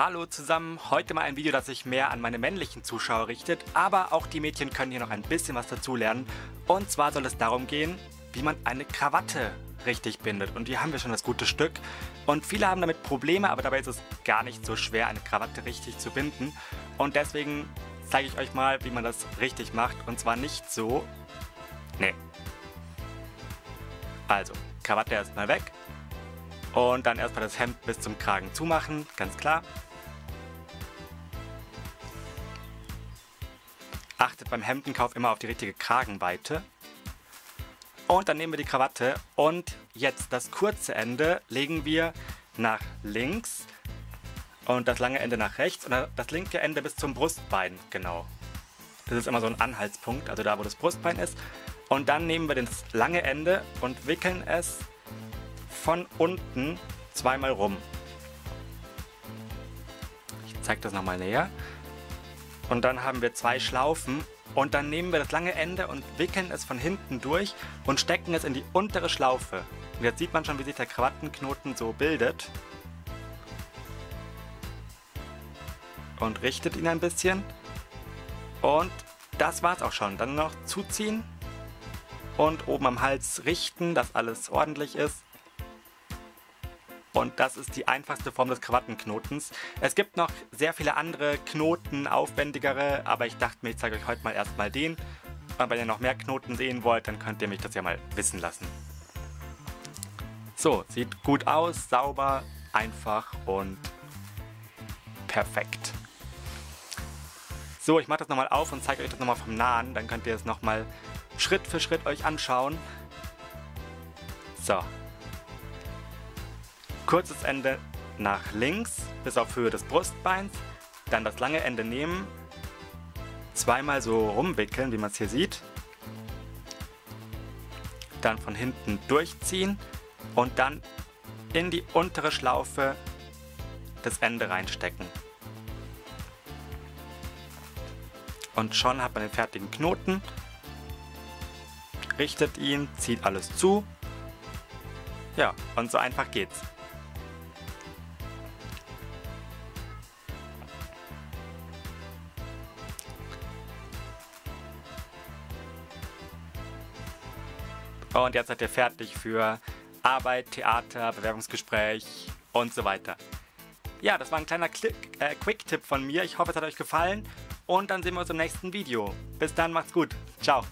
Hallo zusammen, heute mal ein Video, das sich mehr an meine männlichen Zuschauer richtet, aber auch die Mädchen können hier noch ein bisschen was dazulernen. Und zwar soll es darum gehen, wie man eine Krawatte richtig bindet. Und hier haben wir schon das gute Stück. Und viele haben damit Probleme, aber dabei ist es gar nicht so schwer, eine Krawatte richtig zu binden. Und deswegen zeige ich euch mal, wie man das richtig macht. Und zwar nicht so... Nee. Also, Krawatte erstmal weg. Und dann erstmal das Hemd bis zum Kragen zumachen, ganz klar. Achtet beim Hemdenkauf immer auf die richtige Kragenweite. Und dann nehmen wir die Krawatte und jetzt das kurze Ende legen wir nach links und das lange Ende nach rechts und das linke Ende bis zum Brustbein, genau. Das ist immer so ein Anhaltspunkt, also da wo das Brustbein ist. Und dann nehmen wir das lange Ende und wickeln es von unten zweimal rum. Ich zeige das nochmal näher. Und dann haben wir zwei Schlaufen und dann nehmen wir das lange Ende und wickeln es von hinten durch und stecken es in die untere Schlaufe. Und jetzt sieht man schon, wie sich der Krawattenknoten so bildet. Und richtet ihn ein bisschen. Und das war's auch schon. Dann noch zuziehen und oben am Hals richten, dass alles ordentlich ist. Und das ist die einfachste Form des Krawattenknotens. Es gibt noch sehr viele andere Knoten, aufwendigere, aber ich dachte mir, ich zeige euch heute mal erstmal den. Und wenn ihr noch mehr Knoten sehen wollt, dann könnt ihr mich das ja mal wissen lassen. So, sieht gut aus, sauber, einfach und perfekt. So, ich mache das nochmal auf und zeige euch das nochmal vom Nahen. Dann könnt ihr es nochmal Schritt für Schritt euch anschauen. So, Kurzes Ende nach links bis auf Höhe des Brustbeins. Dann das lange Ende nehmen. Zweimal so rumwickeln, wie man es hier sieht. Dann von hinten durchziehen und dann in die untere Schlaufe das Ende reinstecken. Und schon hat man den fertigen Knoten. Richtet ihn, zieht alles zu. Ja, und so einfach geht's. Und jetzt seid ihr fertig für Arbeit, Theater, Bewerbungsgespräch und so weiter. Ja, das war ein kleiner äh, Quick-Tipp von mir. Ich hoffe, es hat euch gefallen. Und dann sehen wir uns im nächsten Video. Bis dann, macht's gut. Ciao.